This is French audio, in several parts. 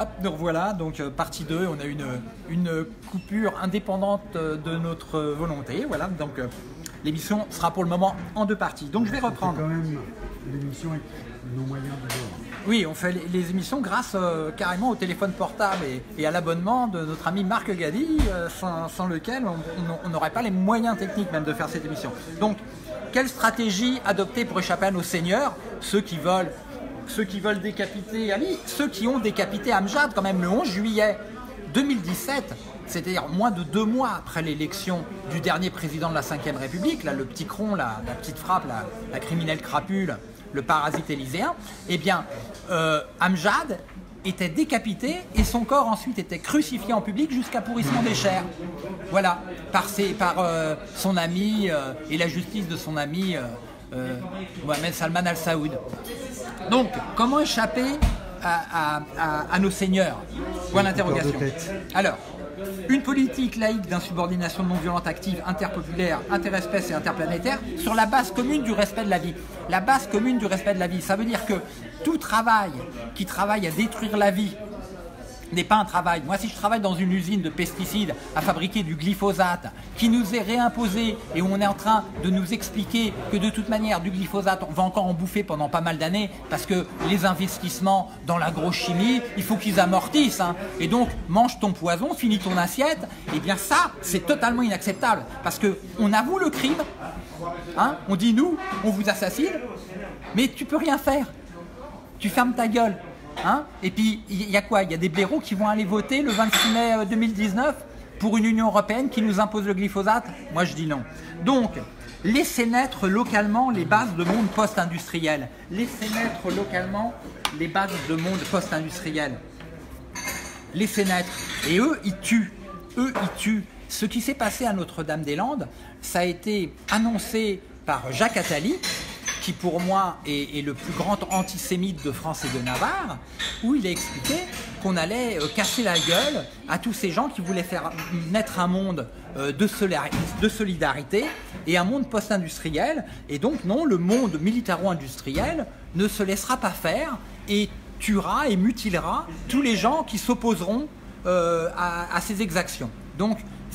Hop, nous revoilà, donc euh, partie 2, on a une, une coupure indépendante euh, de notre volonté. Voilà, donc euh, l'émission sera pour le moment en deux parties. Donc je vais reprendre. quand même l'émission avec nos moyens bord. Oui, on fait les, les émissions grâce euh, carrément au téléphone portable et, et à l'abonnement de notre ami Marc Gadi, sans, sans lequel on n'aurait pas les moyens techniques même de faire cette émission. Donc, quelle stratégie adopter pour échapper à nos seigneurs Ceux qui veulent, ceux qui veulent décapiter Ali, ceux qui ont décapité Amjad quand même le 11 juillet 2017, c'est-à-dire moins de deux mois après l'élection du dernier président de la Ve République, là, le petit cron, la, petite frappe, la, la criminelle crapule, le parasite élyséen, eh bien, euh, Amjad était décapité et son corps ensuite était crucifié en public jusqu'à pourrissement des chairs. Voilà, par, ses- par euh, son ami euh, et la justice de son ami euh, Mohamed Salman al-Saoud. Donc, comment échapper à, à- à- à nos seigneurs? Point d'interrogation. Alors, une politique laïque d'insubordination non violente active, interpopulaire, interespèce et interplanétaire sur la base commune du respect de la vie. La base commune du respect de la vie, ça veut dire que tout travail qui travaille à détruire la vie n'est pas un travail. Moi, si je travaille dans une usine de pesticides à fabriquer du glyphosate qui nous est réimposé et où on est en train de nous expliquer que de toute manière, du glyphosate, on va encore en bouffer pendant pas mal d'années parce que les investissements dans l'agrochimie, il faut qu'ils amortissent. hein. Et donc, mange ton poison, finis ton assiette. Et bien ça, c'est totalement inacceptable parce que on avoue le crime. hein. on dit nous, on vous assassine, mais tu peux rien faire tu fermes ta gueule. Hein et puis, il y a quoi? Il y a des blaireaux qui vont aller voter le 26 mai euh, 2019 pour une Union européenne qui nous impose le glyphosate? Moi, je dis non. Donc, laissez naître localement les bases de monde post-industriel. Laissez naître localement les bases de monde post-industriel. Laissez naître. Et eux, ils tuent. Eux, ils tuent. Ce qui s'est passé à Notre-Dame-des-Landes, ça a été annoncé par Jacques Attali, qui pour moi est, le plus grand antisémite de France et de Navarre, où il a expliqué qu'on allait euh, casser la gueule à tous ces gens qui voulaient faire naître un monde euh, de, solidarité et un monde post-industriel. Et donc non, le monde militaro-industriel ne se laissera pas faire et tuera et mutilera tous les gens qui s'opposeront euh, à, à ces exactions.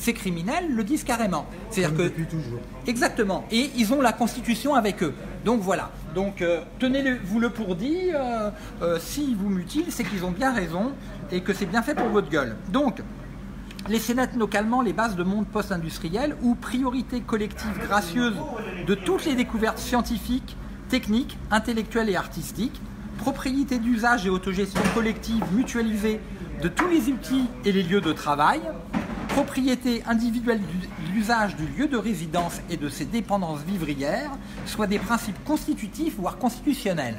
Ces criminels le disent carrément. C'est-à-dire que depuis toujours. Exactement. Et ils ont la Constitution avec eux. Donc voilà. Donc euh, tenez-vous le pour dit. euh, euh, S'ils vous mutilent, c'est qu'ils ont bien raison et que c'est bien fait pour votre gueule. Donc, laissez naître localement les bases de monde post-industriel où priorité collective gracieuse de toutes les découvertes scientifiques, techniques, intellectuelles et artistiques, propriété d'usage et autogestion collective mutualisée de tous les outils et les lieux de travail, propriété individuelle du- de l'usage du lieu de résidence et de ses dépendances vivrières, soit des principes constitutifs, voire constitutionnels.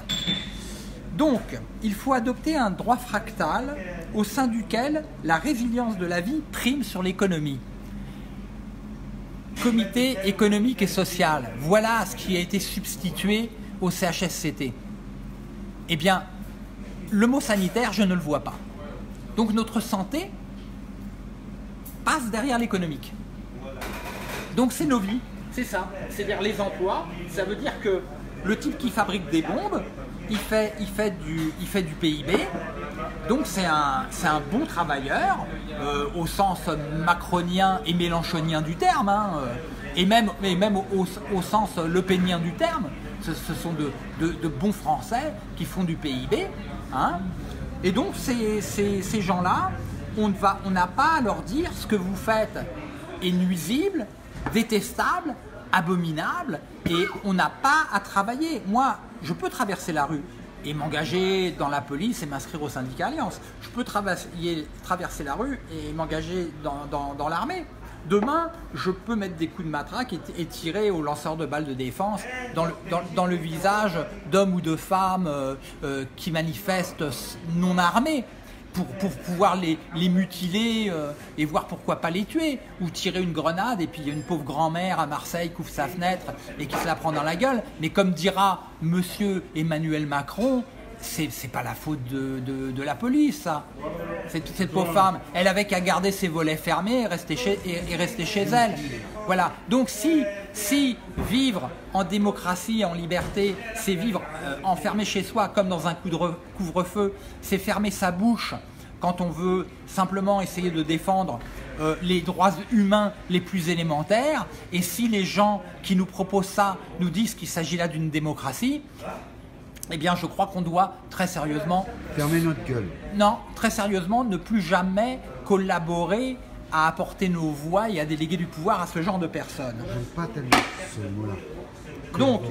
Donc, il faut adopter un droit fractal au sein duquel la résilience de la vie prime sur l'économie. Comité économique et social, voilà ce qui a été substitué au CHSCT. Eh bien, le mot sanitaire, je ne le vois pas. Donc notre santé passe derrière l'économique. Donc c'est nos vies, c'est ça. C'est-à-dire les emplois, ça veut dire que le type qui fabrique des bombes, il fait, du, PIB, donc c'est un, bon travailleur, euh, au sens macronien et mélanchonien du terme, hein, euh, et même, au, sens lepénien du terme. Ce, sont de, bons Français qui font du PIB. hein. Et donc ces- ces gens-là, on ne va- on n'a pas à leur dire ce que vous faites est nuisible, détestable, abominable, et on n'a pas à travailler. Moi, je peux traverser la rue et m'engager dans la police et m'inscrire au syndicat Alliance. Je peux traverser la rue et m'engager dans, l'armée. Demain, je peux mettre des coups de matraque et, tirer au lanceur de balles de défense dans le, dans- dans le visage d'hommes ou de femmes euh, euh, qui manifestent non armés pour, pouvoir les, les mutiler euh, et voir pourquoi pas les tuer. Ou tirer une grenade et puis il y a une pauvre grand-mère à Marseille qui ouvre sa fenêtre et qui se la prend dans la gueule. Mais comme dira monsieur Emmanuel Macron, c'est pas la faute de, la police, ça. Cette, pauvre femme, elle avait qu'à garder ses volets fermés et rester chez, elle. Voilà. Donc si, si vivre en démocratie, en liberté, c'est vivre euh, enfermé chez soi comme dans un couvre-feu, c'est fermer sa bouche quand on veut simplement essayer de défendre euh, les droits humains les plus élémentaires. Et si les gens qui nous proposent ça nous disent qu'il s'agit là d'une démocratie, eh bien je crois qu'on doit très sérieusement... Fermer notre gueule. Non, très sérieusement, ne plus jamais collaborer à apporter nos voix et à déléguer du pouvoir à ce genre de personnes. J'aime pas tellement ce mot-là. Donc.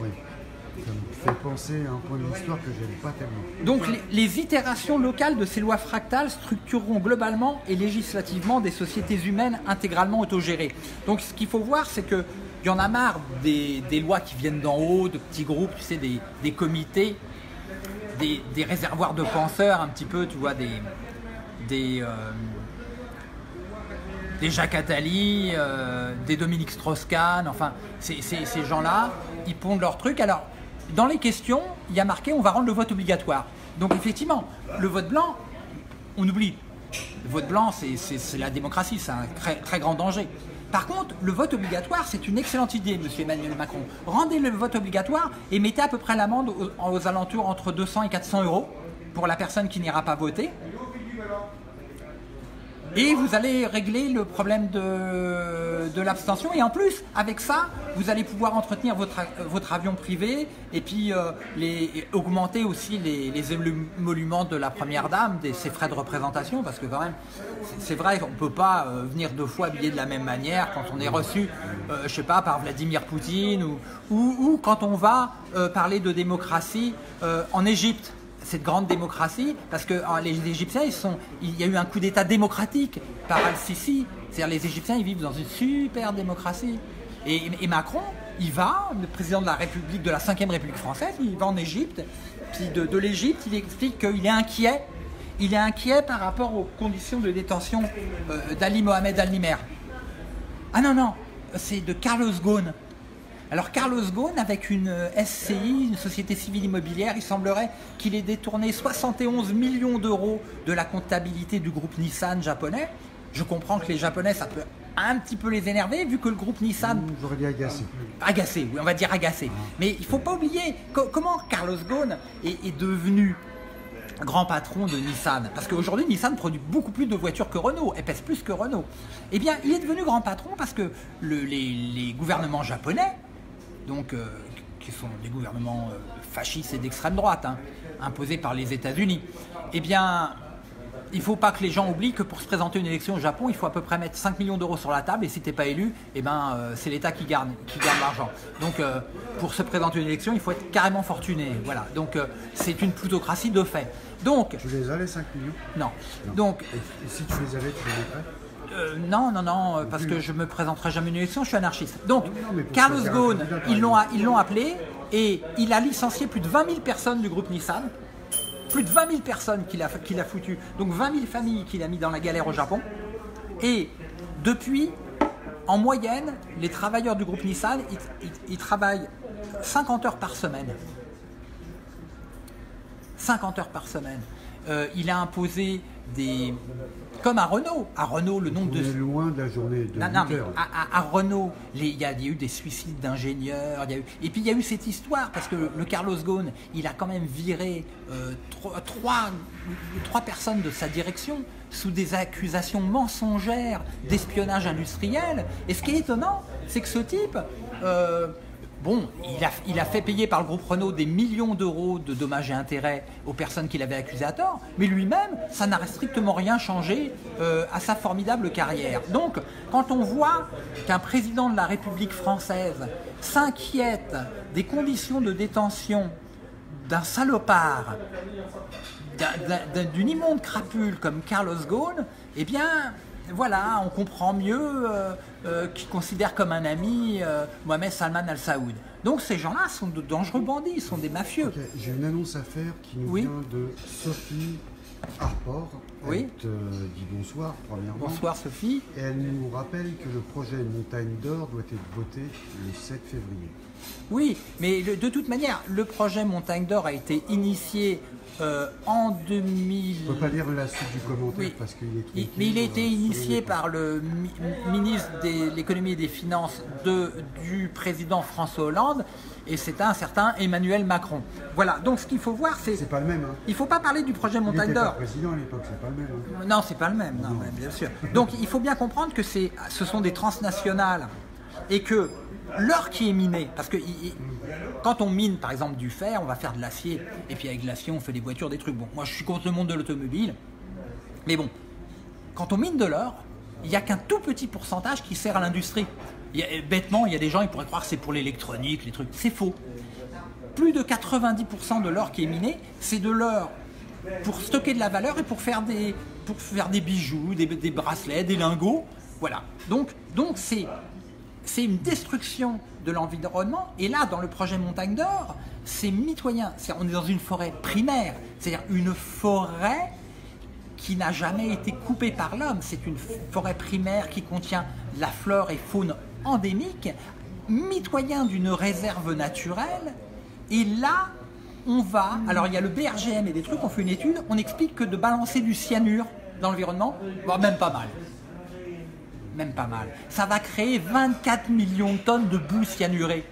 Ça me fait penser à un point de l'histoire que j'aime pas tellement. Donc les, les itérations locales de ces lois fractales structureront globalement et législativement des sociétés humaines intégralement autogérées. Donc ce qu'il faut voir, c'est que il y en a marre des, lois qui viennent d'en haut, de petits groupes, tu sais, des, comités, des, réservoirs de penseurs, un petit peu, tu vois, des, des, euh, Jacques Attali, euh, des Dominique Strauss-Kahn, enfin, ces, gens-là, ils pondent leurs trucs. Alors, dans les questions, il y a marqué on va rendre le vote obligatoire. Donc, effectivement, le vote blanc, on oublie. Le vote blanc, c'est la démocratie, c'est un très, très grand danger. Par contre, le vote obligatoire, c'est une excellente idée, monsieur Emmanuel Macron. Rendez le vote obligatoire et mettez à peu près l'amende aux, aux alentours entre 200 et 400 euros pour la personne qui n'ira pas voter. Et vous allez régler le problème de, de l'abstention. Et en plus, avec ça, vous allez pouvoir entretenir votre, votre avion privé et puis euh, augmenter aussi les, les émoluments de la première dame, des, ses frais de représentation. Parce que quand même, c'est- vrai qu'on ne peut pas euh, venir deux fois habillé de la même manière quand on est reçu, euh, je sais pas, par Vladimir Poutine ou, ou, quand on va euh, parler de démocratie en Égypte cette grande démocratie, parce que ah, les Égyptiens, ils sont, il y a eu un coup d'État démocratique par Al-Sisi. C'est-à-dire les Égyptiens, ils vivent dans une super démocratie. Et, Macron, il va, le président de la République, de la 5 République française, il va en Égypte. Puis de, de l'Égypte, il explique qu'il est inquiet. Il est inquiet par rapport aux conditions de détention euh, d'Ali Mohamed Al-Nimer. Ah non, non, c'est de Carlos Ghosn. Alors Carlos Ghosn, avec une euh, SCI, une société civile immobilière, il semblerait qu'il ait détourné 71 millions d'euros de la comptabilité du groupe Nissan japonais. Je comprends que les Japonais, ça peut un petit peu les énerver, vu que le groupe Nissan J'aurais dit agacé. agacé, oui, on va dire agacé. Mais il faut pas oublier co- comment Carlos Ghosn est, est devenu grand patron de Nissan. Parce qu'aujourd'hui, Nissan produit beaucoup plus de voitures que Renault, elle pèse plus que Renault. Eh bien, il est devenu grand patron parce que le- les, les gouvernements japonais, donc, euh, qui sont des gouvernements euh, fascistes et d'extrême droite, hein, imposés par les États-Unis, eh bien, il ne faut pas que les gens oublient que pour se présenter une élection au Japon, il faut à peu près mettre 5 millions d'euros sur la table et si tu n'es pas élu, eh ben, euh, c'est l'État qui garde, qui garde l'argent. Donc euh, pour se présenter une élection, il faut être carrément fortuné. Voilà. Donc euh, c'est une plutocratie de fait. Donc, Tu les as les 5 millions? Non. Donc, et, et si tu les avais, tu les mettrais? Euh, non, non, non, euh, parce que je me présenterai jamais à une élection, je suis anarchiste. Donc, Carlos Ghosn, ils l'ont, exemple. ils l'ont appelé et il a licencié plus de 20 000 personnes du groupe Nissan. Plus de 20 000 personnes qu'il a, qu'il a foutu. Donc 20 000 familles qu'il a mis dans la galère au Japon. Et depuis, en moyenne, les travailleurs du groupe Nissan, ils, ils- ils travaillent 50 heures par semaine. 50 heures par semaine. Euh, il a imposé des... Comme à Renault. À Renault, le nombre On de... est loin de la journée de Non, 8 non, mais heures. à, à- à Renault, il y, a il y a eu des suicides d'ingénieurs. il y a eu- Et puis il y a eu cette histoire, parce que le Carlos Ghosn, il a quand même viré euh, trois, trois- trois personnes de sa direction sous des accusations mensongères d'espionnage industriel. Et ce qui est étonnant, c'est que ce type, euh, bon, il a, fait payer par le groupe Renault des millions d'euros de dommages et intérêts aux personnes qu'il avait accusées à tort, mais lui-même, ça n'a strictement rien changé euh, à sa formidable carrière. Donc, quand on voit qu'un président de la République française s'inquiète des conditions de détention d'un salopard, d'un- d'un- d'un- d'une immonde crapule comme Carlos Ghosn, eh bien, voilà, on comprend mieux euh, euh, qu'il considère comme un ami euh, Mohamed Salman Al Saoud. Donc ces gens-là sont de dangereux bandits, ils sont des mafieux. J'ai une annonce à faire qui nous Oui. vient de Sophie Harport. Oui. Elle te dit bonsoir, premièrement. Bonsoir Sophie. Et elle nous rappelle que le projet Montagne d'Or doit être voté le 7 février. Oui, mais le- de toute manière, le projet Montagne d'Or a été initié euh, en 2000. On ne peut pas lire la suite du commentaire Oui. parce qu'il est Il- mais il a été initié par le mi- ministre de l'économie et des finances de, du président François Hollande et c'est un certain Emmanuel Macron. Voilà, donc ce qu'il faut voir, c'est. C'est pas le même. Hein. Il ne faut pas parler du projet Montagne d'Or. président à l'époque, c'est pas le même. hein. Non, c'est pas le même, non, bien sûr. Donc il faut bien comprendre que ce sont des transnationales et que l'or qui est miné, parce que quand on mine par exemple du fer, on va faire de l'acier, et puis avec l'acier on fait des voitures, des trucs. Bon, moi je suis contre le monde de l'automobile, mais bon, quand on mine de l'or, il n'y a qu'un tout petit pourcentage qui sert à l'industrie. Bêtement, il y a des gens, ils pourraient croire que c'est pour l'électronique, les trucs. C'est faux. Plus de 90% de l'or qui est miné, c'est de l'or pour stocker de la valeur et pour faire des, pour faire des bijoux, des, des bracelets, des lingots. Voilà. Donc, donc c'est, c'est une destruction de l'environnement. Et là, dans le projet Montagne d'Or, c'est mitoyen. On est dans une forêt primaire, c'est-à-dire une forêt qui n'a jamais été coupée par l'homme. C'est une forêt primaire qui contient la flore et faune endémique, mitoyen d'une réserve naturelle. Et là, on va. Alors, il y a le BRGM et des trucs, on fait une étude, on explique que de balancer du cyanure dans l'environnement, bah, même pas mal. Même pas mal. Ça va créer 24 millions de tonnes de boue cyanurée.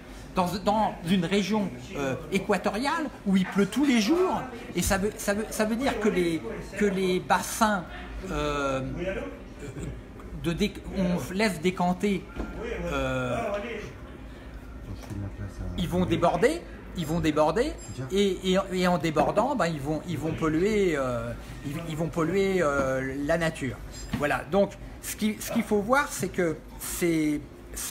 Dans, une région euh, équatoriale où il pleut tous les jours, et ça veut, dire que les, bassins euh, de laisse décanter euh, ils vont déborder, ils vont déborder, et, en débordant, ben, ils, vont, polluer, euh, ils, vont polluer la nature. Voilà, donc ce qui- ce qu'il faut voir, c'est que ces,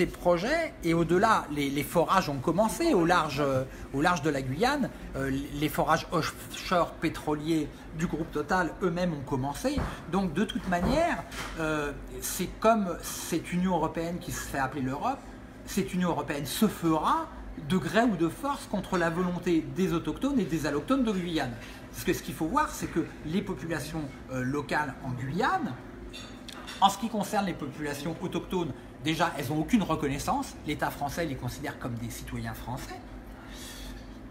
projets, et au-delà, les, forages ont commencé au large, euh, de la Guyane, euh, les forages offshore pétroliers du groupe Total eux-mêmes ont commencé. Donc de toute manière, euh, c'est comme cette Union européenne qui se fait appeler l'Europe, cette Union européenne se fera de gré ou de force contre la volonté des autochtones et des allochtones de Guyane. Parce que ce qu'il faut voir, c'est que les populations locales en Guyane, en ce qui concerne les populations autochtones, déjà, elles n'ont aucune reconnaissance. L'État français les considère comme des citoyens français.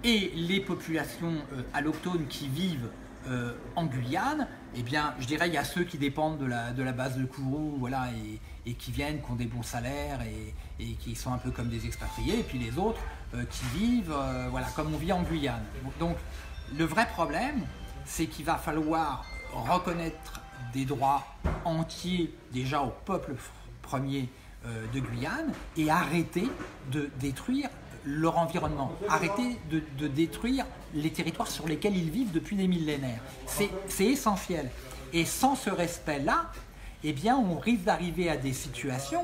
Et les populations euh, allochtones qui vivent euh, en Guyane, eh bien, je dirais, il y a ceux qui dépendent de la, de la base de Kourou, voilà, et, et qui viennent, qui ont des bons salaires et, et qui sont un peu comme des expatriés, et puis les autres euh, qui vivent, voilà, comme on vit en Guyane. Donc, le vrai problème, c'est qu'il va falloir reconnaître des droits entiers déjà au peuple premier euh, de Guyane et arrêter de détruire leur environnement, arrêter de, détruire les territoires sur lesquels ils vivent depuis des millénaires. C'est c'est essentiel. Et sans ce respect-là, eh bien, on risque d'arriver à des situations,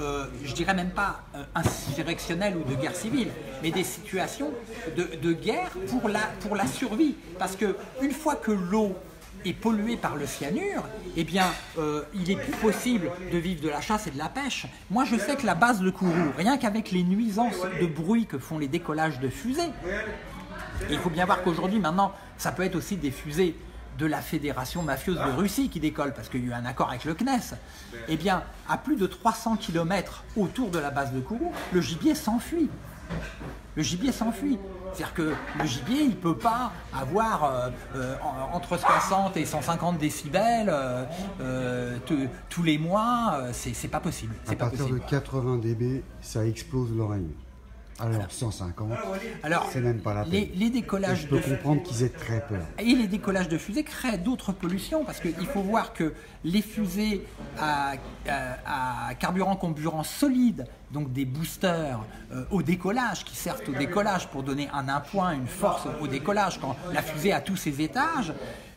euh, je dirais même pas euh, insurrectionnelles ou de guerre civile, mais des situations de, de guerre pour la, pour la survie. Parce que une fois que l'eau est polluée par le cyanure, eh bien, euh, il est plus possible de vivre de la chasse et de la pêche. Moi, je sais que la base de Kourou, rien qu'avec les nuisances de bruit que font les décollages de fusées, et il faut bien voir qu'aujourd'hui, maintenant, ça peut être aussi des fusées de la fédération mafieuse de Russie qui décollent, parce qu'il y a eu un accord avec le CNES. Eh bien, à plus de 300 km autour de la base de Kourou, le gibier s'enfuit. Le gibier s'enfuit. C'est-à-dire que le gibier, il ne peut pas avoir euh, euh, en- entre 60 et 150 décibels euh, tous les mois. c'est pas possible. À pas partir possible. de 80 dB, ça explose l'oreille. Alors 150, Alors, c'est même pas la peine. les, les Et décollages je peux de comprendre qu'ils aient très peur. Et les décollages de fusées créent d'autres pollutions parce qu'il faut voir que les fusées à, à- à carburant comburant solide, donc des boosters euh, au décollage, qui servent au décollage pour donner un appoint, une force au décollage quand la fusée a tous ses étages,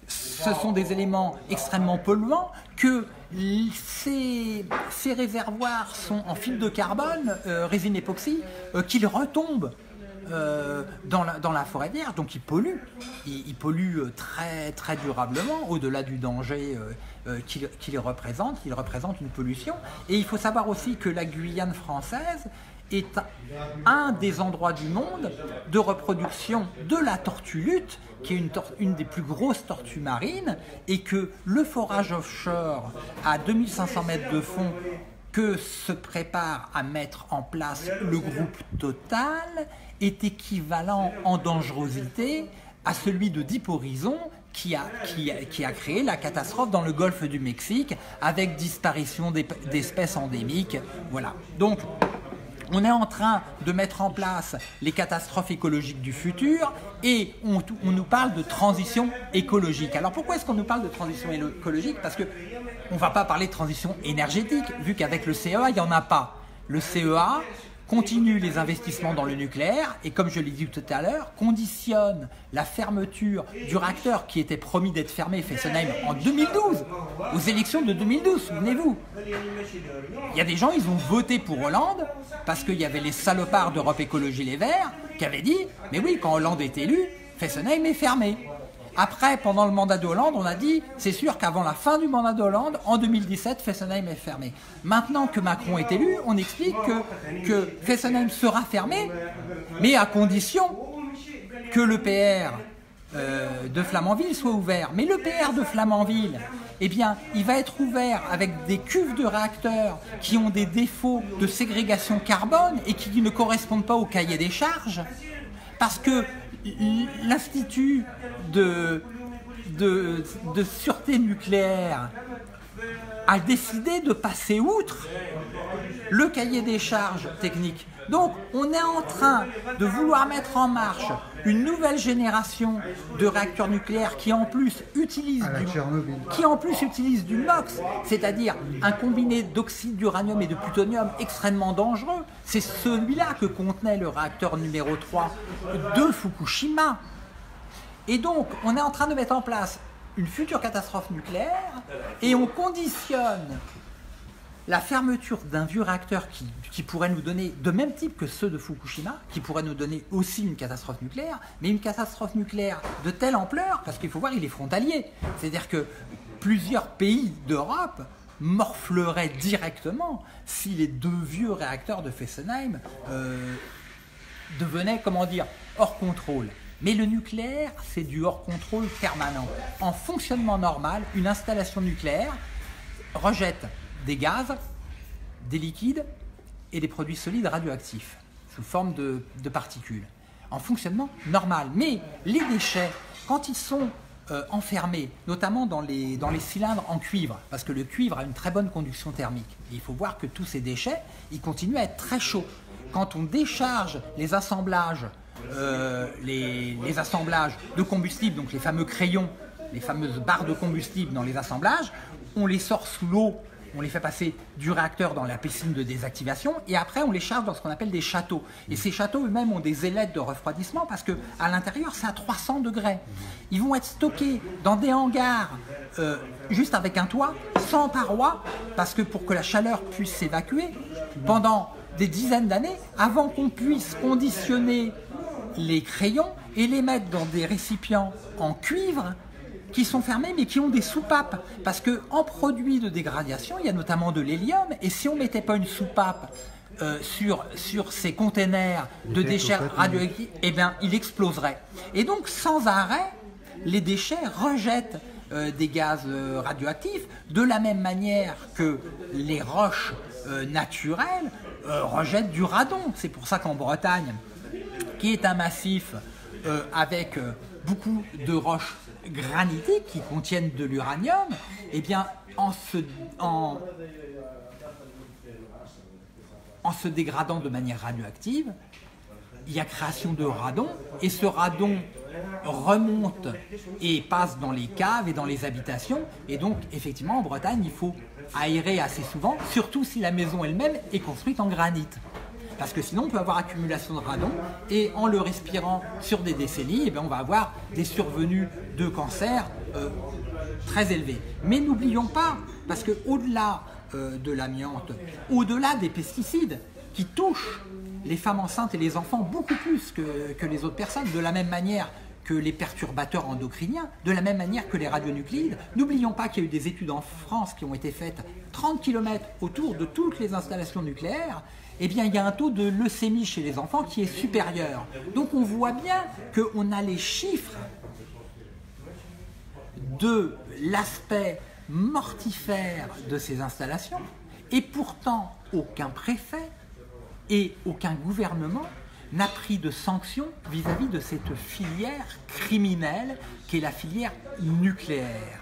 ce sont des éléments extrêmement polluants que ces, réservoirs sont en fil de carbone, euh, résine époxy, euh, qu'ils retombent euh, dans, la, forêt vierge, donc il pollue. Il, il pollue euh, très, durablement, au-delà du danger euh, euh, qu'il qu'il représente. Il représente une pollution. Et il faut savoir aussi que la Guyane française est un des endroits du monde de reproduction de la tortue lutte, qui est une, une des plus grosses tortues marines, et que le forage offshore à 2500 mètres de fond que se prépare à mettre en place le groupe Total est équivalent en dangerosité à celui de Deep Horizon qui a, qui, qui a créé la catastrophe dans le golfe du Mexique avec disparition d'espèces endémiques. Voilà. Donc, on est en train de mettre en place les catastrophes écologiques du futur et on, nous parle de transition écologique. Alors pourquoi est-ce qu'on nous parle de transition écologique? Parce que on ne va pas parler de transition énergétique, vu qu'avec le CEA, il n'y en a pas. Le CEA, continue les investissements dans le nucléaire et, comme je l'ai dit tout à l'heure, conditionne la fermeture du réacteur qui était promis d'être fermé, Fessenheim, en 2012, aux élections de 2012, souvenez-vous. Il y a des gens, ils ont voté pour Hollande parce qu'il y avait les salopards d'Europe Écologie Les Verts qui avaient dit Mais oui, quand Hollande est élu, Fessenheim est fermé. Après, pendant le mandat de Hollande, on a dit, c'est sûr qu'avant la fin du mandat de Hollande, en 2017, Fessenheim est fermé. Maintenant que Macron est élu, on explique que, Fessenheim sera fermé, mais à condition que le PR euh, de Flamanville soit ouvert. Mais le PR de Flamanville, eh bien, il va être ouvert avec des cuves de réacteurs qui ont des défauts de ségrégation carbone et qui ne correspondent pas au cahier des charges. Parce que l'Institut de, sûreté nucléaire a décidé de passer outre le cahier des charges techniques. Donc on est en train de vouloir mettre en marche une nouvelle génération de réacteurs nucléaires qui en plus utilisent du, qui en plus utilise du MOX, c'est-à-dire un combiné d'oxyde d'uranium et de plutonium extrêmement dangereux. C'est celui-là que contenait le réacteur numéro 3 de Fukushima. Et donc on est en train de mettre en place une future catastrophe nucléaire et on conditionne la fermeture d'un vieux réacteur qui, pourrait nous donner, de même type que ceux de Fukushima, qui pourrait nous donner aussi une catastrophe nucléaire, mais une catastrophe nucléaire de telle ampleur, parce qu'il faut voir, il est frontalier. C'est-à-dire que plusieurs pays d'Europe morfleraient directement si les deux vieux réacteurs de Fessenheim euh, devenaient, comment dire, hors contrôle. Mais le nucléaire, c'est du hors contrôle permanent. En fonctionnement normal, une installation nucléaire rejette des gaz, des liquides et des produits solides radioactifs sous forme de, particules en fonctionnement normal. Mais les déchets, quand ils sont euh, enfermés, notamment dans les, dans les cylindres en cuivre, parce que le cuivre a une très bonne conduction thermique, il faut voir que tous ces déchets, ils continuent à être très chauds. Quand on décharge les assemblages, euh, les, les assemblages de combustible, donc les fameux crayons, les fameuses barres de combustible dans les assemblages, on les sort sous l'eau on les fait passer du réacteur dans la piscine de désactivation et après on les charge dans ce qu'on appelle des châteaux. Et ces châteaux eux-mêmes ont des ailettes de refroidissement parce que à l'intérieur c'est à 300 degrés. Ils vont être stockés dans des hangars euh, juste avec un toit, sans parois, parce que pour que la chaleur puisse s'évacuer pendant des dizaines d'années, avant qu'on puisse conditionner les crayons et les mettre dans des récipients en cuivre qui sont fermés mais qui ont des soupapes. Parce qu'en produit de dégradation, il y a notamment de l'hélium, et si on ne mettait pas une soupape euh, sur, sur ces containers de déchets radioactifs, eh bien, il exploserait. Et donc, sans arrêt, les déchets rejettent euh, des gaz euh, radioactifs de la même manière que les roches naturelles rejettent du radon. C'est pour ça qu'en Bretagne, qui est un massif avec beaucoup de roches granitiques qui contiennent de l'uranium, eh bien, en se, en, en se dégradant de manière radioactive, il y a création de radon, et ce radon remonte et passe dans les caves et dans les habitations. Et donc, effectivement, en Bretagne, il faut aérer assez souvent, surtout si la maison elle-même est construite en granit. Parce que sinon, on peut avoir accumulation de radon et en le respirant sur des décennies, eh bien, on va avoir des survenus de cancer euh, très élevés. Mais n'oublions pas, parce qu'au-delà euh, de l'amiante, au-delà des pesticides qui touchent les femmes enceintes et les enfants beaucoup plus que, que les autres personnes, de la même manière que les perturbateurs endocriniens, de la même manière que les radionuclides. N'oublions pas qu'il y a eu des études en France qui ont été faites 30 km autour de toutes les installations nucléaires eh bien, il y a un taux de leucémie chez les enfants qui est supérieur. Donc, on voit bien qu'on a les chiffres de l'aspect mortifère de ces installations Et pourtant, aucun préfet et aucun gouvernement n'a pris de sanctions vis-à-vis de cette filière criminelle qui est la filière nucléaire.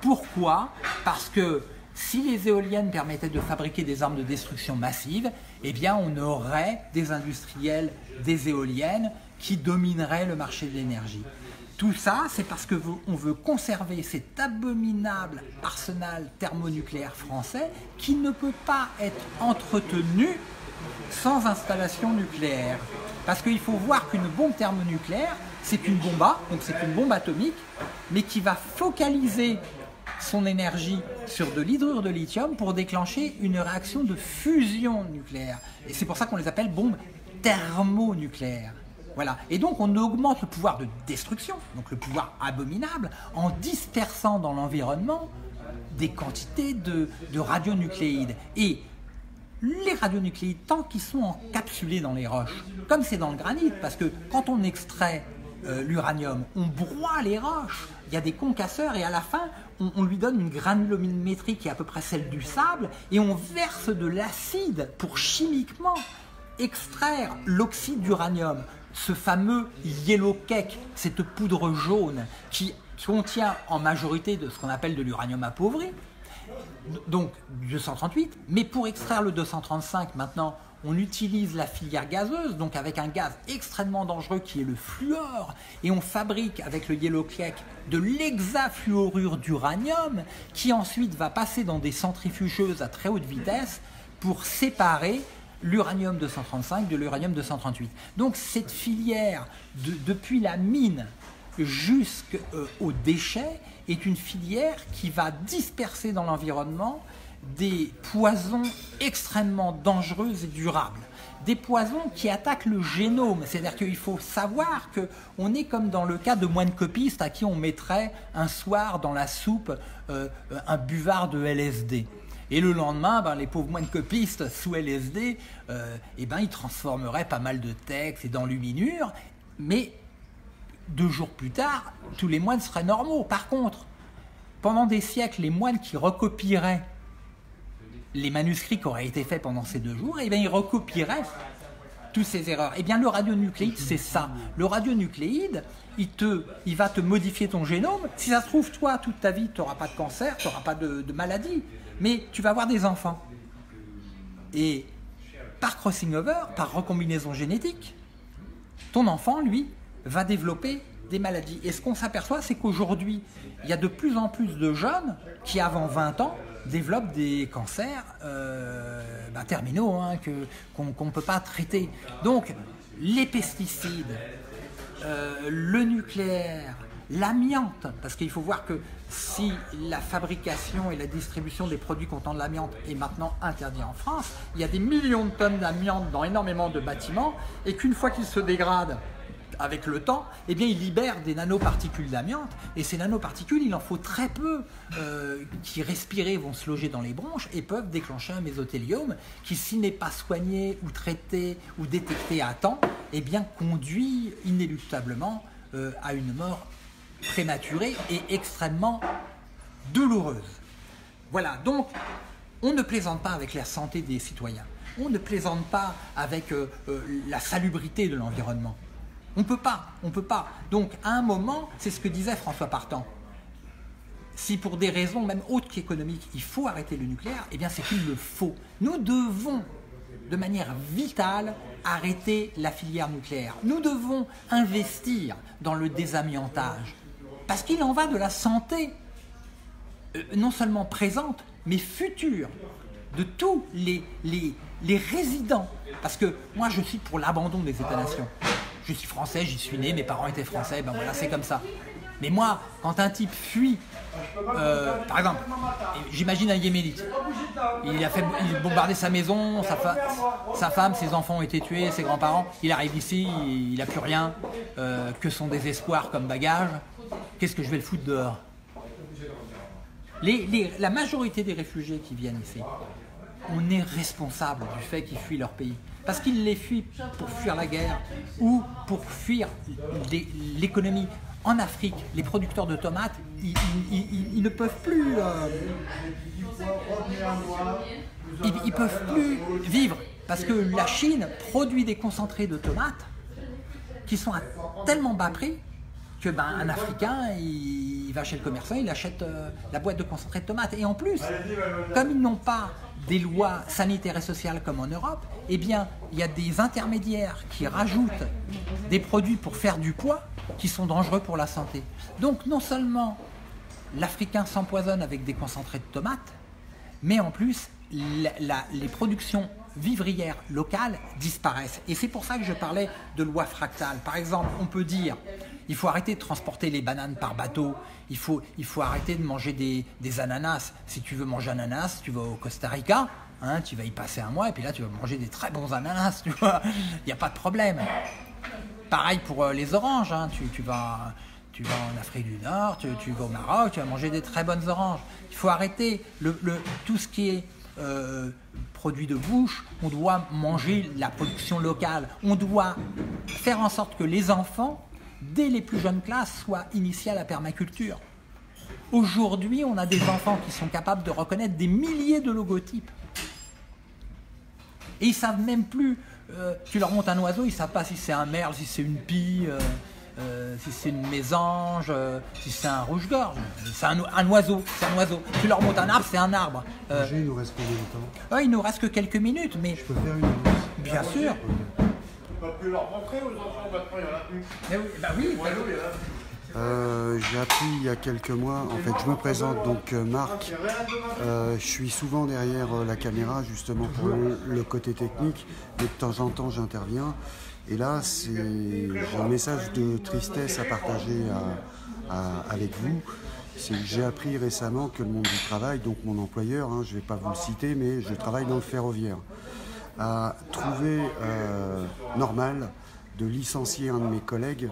Pourquoi? Parce que si les éoliennes permettaient de fabriquer des armes de destruction massive, eh bien on aurait des industriels des éoliennes qui domineraient le marché de l'énergie. Tout ça, c'est parce qu'on veut conserver cet abominable arsenal thermonucléaire français qui ne peut pas être entretenu sans installation nucléaire. Parce qu'il faut voir qu'une bombe thermonucléaire, c'est une bombe donc c'est une bombe atomique, mais qui va focaliser son énergie sur de l'hydrure de lithium pour déclencher une réaction de fusion nucléaire. Et c'est pour ça qu'on les appelle bombes thermonucléaires. Voilà. Et donc on augmente le pouvoir de destruction, donc le pouvoir abominable, en dispersant dans l'environnement des quantités de, de radionucléides. Et les radionucléides, tant qu'ils sont encapsulés dans les roches, comme c'est dans le granit, parce que quand on extrait euh, l'uranium, on broie les roches, il y a des concasseurs et à la fin, on, lui donne une granulométrie qui est à peu près celle du sable et on verse de l'acide pour chimiquement extraire l'oxyde d'uranium, ce fameux yellow cake, cette poudre jaune qui contient en majorité de ce qu'on appelle de l'uranium appauvri, donc 238, mais pour extraire le 235 maintenant, on utilise la filière gazeuse, donc avec un gaz extrêmement dangereux qui est le fluor, et on fabrique avec le yellow de l'hexafluorure d'uranium qui ensuite va passer dans des centrifugeuses à très haute vitesse pour séparer l'uranium 235 de l'uranium 238. Donc cette filière, de, depuis la mine jusqu'aux déchets, est une filière qui va disperser dans l'environnement des poisons extrêmement dangereux et durables. Des poisons qui attaquent le génome. C'est-à-dire qu'il faut savoir qu'on est comme dans le cas de moines copistes à qui on mettrait un soir dans la soupe euh, un buvard de LSD. Et le lendemain, ben, les pauvres moines copistes sous LSD, euh, eh ben, ils transformeraient pas mal de textes et d'enluminures, mais deux jours plus tard, tous les moines seraient normaux. Par contre, pendant des siècles, les moines qui recopieraient les manuscrits qui auraient été faits pendant ces deux jours, eh bien, ils recopieraient toutes ces erreurs. Eh bien, le radionucléide, c'est ça. Le radionucléide, il va te modifier ton génome. Si ça se trouve, toi, toute ta vie, tu n'auras pas de cancer, tu n'auras pas de, de maladie, mais tu vas avoir des enfants. Et par crossing over, par recombinaison génétique, ton enfant, lui, va développer des maladies. Et ce qu'on s'aperçoit, c'est qu'aujourd'hui, il y a de plus en plus de jeunes qui, avant 20 ans, développent des cancers euh, bah, terminaux hein, qu'on ne peut pas traiter. Donc, les pesticides, euh, le nucléaire, l'amiante, parce qu'il faut voir que si la fabrication et la distribution des produits contenant de l'amiante est maintenant interdit en France, il y a des millions de tonnes d'amiante dans énormément de bâtiments, et qu'une fois qu'ils se dégradent, avec le temps, eh bien, il libère des nanoparticules d'amiante. Et ces nanoparticules, il en faut très peu euh, qui, respirés, vont se loger dans les bronches et peuvent déclencher un mésothéliome qui, s'il n'est pas soigné ou traité ou détecté à temps, eh bien, conduit inéluctablement euh, à une mort prématurée et extrêmement douloureuse. Voilà, donc on ne plaisante pas avec la santé des citoyens. On ne plaisante pas avec euh, la salubrité de l'environnement. On ne peut pas, on ne peut pas. Donc, à un moment, c'est ce que disait François Partant. Si pour des raisons même autres qu'économiques, il faut arrêter le nucléaire, eh bien c'est qu'il le faut. Nous devons, de manière vitale, arrêter la filière nucléaire. Nous devons investir dans le désamiantage. Parce qu'il en va de la santé, euh, non seulement présente, mais future, de tous les, les, les résidents. Parce que moi, je suis pour l'abandon des États-nations je suis français, j'y suis né, mes parents étaient français, ben voilà, c'est comme ça. Mais moi, quand un type fuit, euh, par exemple, j'imagine un Yéménite, il a fait, il bombardé sa maison, sa, femme, ses enfants ont été tués, ses grands-parents, il arrive ici, il n'a plus rien, euh, que son désespoir comme bagage, qu'est-ce que je vais le foutre dehors? La majorité des réfugiés qui viennent ici, on est responsable du fait qu'ils fuient leur pays. Parce qu'ils les fuient pour fuir la guerre ou pour fuir l'économie. En Afrique, les producteurs de tomates, ils, ne peuvent plus. Euh, ils, ils peuvent plus vivre parce que la Chine produit des concentrés de tomates qui sont à tellement bas prix que ben, un Africain, il, va chez le commerçant, il achète euh, la boîte de concentré de tomates. Et en plus, comme ils n'ont pas des lois sanitaires et sociales comme en Europe, eh bien, il y a des intermédiaires qui rajoutent des produits pour faire du poids qui sont dangereux pour la santé. Donc, non seulement l'Africain s'empoisonne avec des concentrés de tomates, mais en plus, les productions vivrières locales disparaissent. Et c'est pour ça que je parlais de loi fractale. Par exemple, on peut dire, il faut arrêter de transporter les bananes par bateau, il faut, il faut arrêter de manger des, ananas. Si tu veux manger ananas, tu vas au Costa Rica, hein, tu vas y passer un mois, et puis là, tu vas manger des très bons ananas, tu vois. Il n'y a pas de problème. Pareil pour euh, les oranges, hein. tu, vas, tu vas en Afrique du Nord, tu, vas au Maroc, tu vas manger des très bonnes oranges. Il faut arrêter le- tout ce qui est euh, produit de bouche, on doit manger la production locale. On doit faire en sorte que les enfants, dès les plus jeunes classes, soient initiés à la permaculture. Aujourd'hui, on a des enfants qui sont capables de reconnaître des milliers de logotypes. Et ils savent même plus. euh, tu leur montes un oiseau, ils savent pas si c'est un merle, si c'est une pie, euh, euh, si c'est une mésange, euh, si c'est un rouge-gorge. C'est un, oiseau, c'est un oiseau. Tu leur montes un arbre, c'est un arbre. Euh, Roger, il nous reste combien de temps? ouais, il nous reste que quelques minutes, mais Je peux faire une annonce bien sûr. On va plus leur montrer aux enfants maintenant, il y en a plus. Mais oui, bah oui, bah Oiseau, oui. il y en a plus. Euh, J'ai appris il y a quelques mois, en fait je me présente donc euh, Marc, Euh, je suis souvent derrière la caméra justement pour le, le côté technique, mais de temps en temps j'interviens. Et là j'ai un message de tristesse à partager avec vous. J'ai appris récemment que le monde du travail, donc mon employeur, hein, je ne vais pas vous le citer, mais je travaille dans le ferroviaire, a trouvé euh, normal de licencier un de mes collègues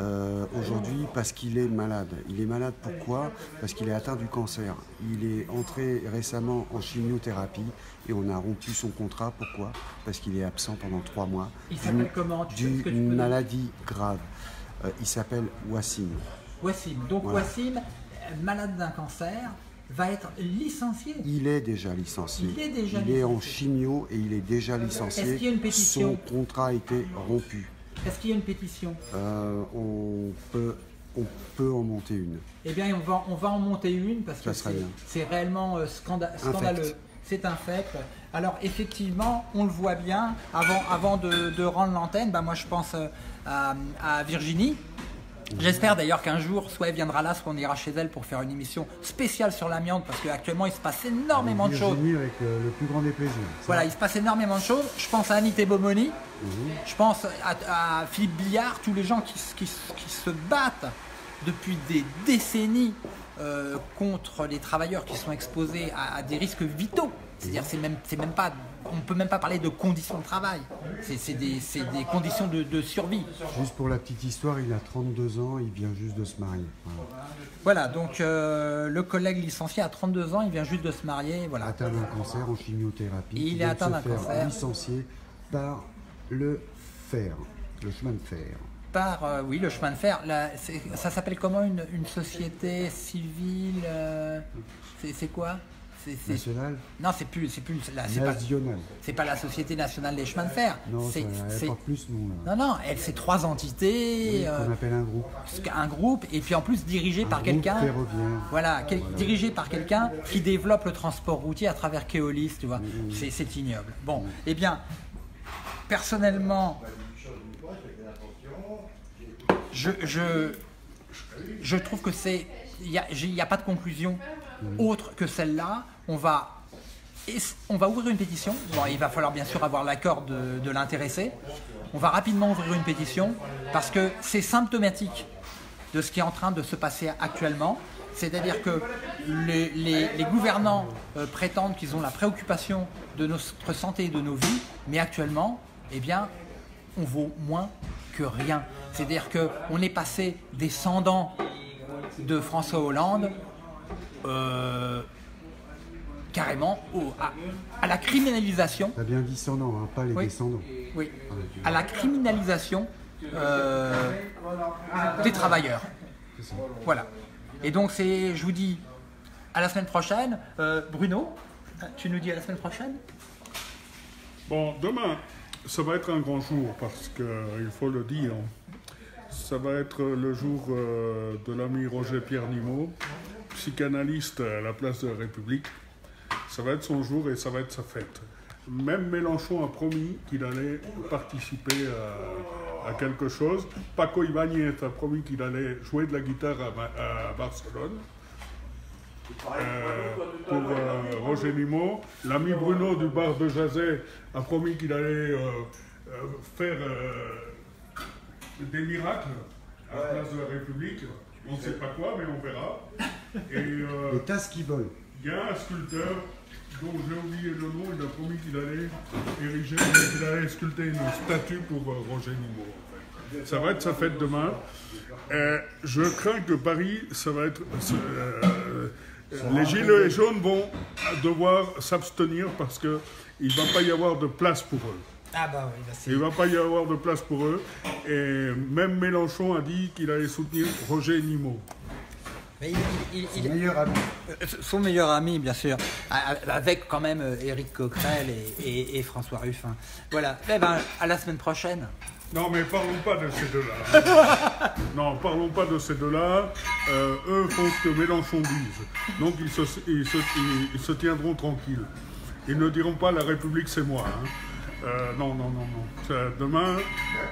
euh, aujourd'hui parce qu'il est malade. Il est malade pourquoi Parce qu'il est atteint du cancer. Il est entré récemment en chimiothérapie et on a rompu son contrat. Pourquoi Parce qu'il est absent pendant trois mois d'une maladie grave. Euh, il s'appelle Wassim. Wassim. Donc Voilà. Wassim, euh, malade d'un cancer, va être licencié. Il est déjà licencié. Il est déjà Il est en chimio et il est déjà licencié. Est-ce qu'il y a une pétition Son contrat a été rompu. Est-ce qu'il y a une pétition Euh, on, peut, on peut en monter une. Eh bien, on va, on va en monter une parce que Ça c'est- réellement euh, scanda- scandaleux. C'est un fait. Alors, effectivement, on le voit bien. Avant, avant de, de rendre l'antenne, bah, moi, je pense euh, à, à Virginie. J'espère d'ailleurs qu'un jour, soit elle viendra là, soit on ira chez elle pour faire une émission spéciale sur l'amiante parce qu'actuellement, il se passe énormément de choses. Avec euh, le plus grand des plaisirs. Voilà, il se passe énormément de choses. Je pense à Annie Bomoni, Mhm. je pense à, à Philippe Billard, tous les gens qui, se battent depuis des décennies euh, contre les travailleurs qui sont exposés à, à des risques vitaux. C'est-à-dire, c'est même, c'est même pas, on ne peut même pas parler de conditions de travail. C'est, des, c'est des conditions de, de survie. Juste pour la petite histoire, il a 32 ans, il vient juste de se marier. Voilà. Voilà, donc euh, le collègue licencié à 32 ans, il vient juste de se marier. Voilà. Atteint d'un cancer en chimiothérapie. Il est atteint d'un cancer. licencié par le fer, le chemin de fer. par, euh, oui, le chemin de fer. La- ça s'appelle comment une, une société civile euh, c'est quoi? C'est, National Non, c'est plus, c'est plus, la- c'est pas, National. c'est pas la Société nationale des chemins de fer. Non, c'est, plus non. Là. non, non, elle, c'est trois entités, Oui, euh, qu'on appelle un groupe. un groupe, et puis en plus dirigé Un par quelqu'un. Voilà, quel- dirigé par quelqu'un qui développe le transport routier à travers Keolis, tu vois. C'est, c'est ignoble. Bon, eh bien, personnellement, je, je, je trouve que c'est. Il n'y a pas de conclusion autre que celle-là. On va, ouvrir une pétition. Il va falloir bien sûr avoir l'accord de, de l'intéressé. On va rapidement ouvrir une pétition parce que c'est symptomatique de ce qui est en train de se passer actuellement. C'est-à-dire que les gouvernants euh, prétendent qu'ils ont la préoccupation de notre santé et de nos vies, mais actuellement, eh bien, on vaut moins que rien. C'est-à-dire qu'on est passé descendant de François Hollande euh, carrément au- à, à la criminalisation T'as bien descendant, hein, pas les Oui. descendants. oui, à la criminalisation euh, des travailleurs. Voilà. Et donc c'est, je vous dis, à la semaine prochaine. Euh, Bruno, Ah, Tu nous dis à la semaine prochaine? Bon, demain, ça va être un grand jour parce qu'il faut le dire. Ça va être le jour euh, de l'ami Roger Pierre Nimot, psychanalyste à la place de la République. Ça va être son jour et ça va être sa fête. Même Mélenchon a promis qu'il allait participer à, à quelque chose. Paco Ibáñez a promis qu'il allait jouer de la guitare à, Barcelone. Euh, pour euh, Roger Nimot. L'ami Bruno du bar de Jazet a promis qu'il allait euh, faire des miracles à la place de la République. On ne sait pas quoi, mais on verra. Et Les tasses qui volent. Il y a un sculpteur dont j'ai oublié le nom, il a promis qu'il allait ériger, qu'il allait sculpter une statue pour euh, Roger Nimot. en fait. Ça va être sa fête demain. Euh, je crains que Paris, ça va être. euh, les gilets jaunes vont devoir s'abstenir parce qu'il ne va pas y avoir de place pour eux. Ah bah oui, bah. Il ne va pas y avoir de place pour eux. Et même Mélenchon a dit qu'il allait soutenir Roger Nimot. Mais il, il- il- Son il- meilleur ami. euh, son meilleur ami, bien sûr, avec quand même euh, Éric Coquerel et, et- et François Ruffin. Voilà. Eh ben, à la semaine prochaine. Non, mais parlons pas de ces deux-là. non, parlons pas de ces deux-là. Euh, eux font ce que Mélenchon dise. Donc ils se, ils se- ils- ils se tiendront tranquilles. Ils ne diront pas la République c'est moi. hein. Euh, non, non, non, non. Demain,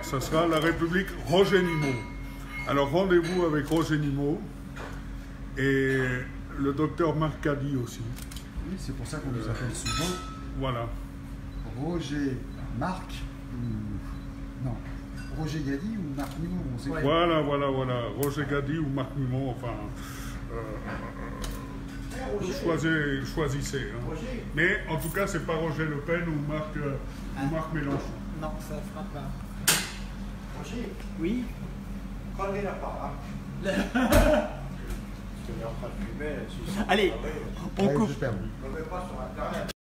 ça sera la République Roger Nimot. Alors rendez-vous avec Roger Nimot et le docteur Marc Caddy aussi. Oui, c'est pour ça qu'on nous appelle souvent Voilà. Roger Marc ou. Non. Roger Gadi ou Marc Nimot, on sait pas. Voilà, voilà, voilà. Roger Gadi ou Marc Mimon, enfin. euh, choisissez, choisissez. hein. Mais en tout cas, c'est pas Roger Le Pen ou Marc, euh, ou Marc Mélenchon. Non, ça fera pas. Roger, Oui prendrez la part. Allez, on coupe.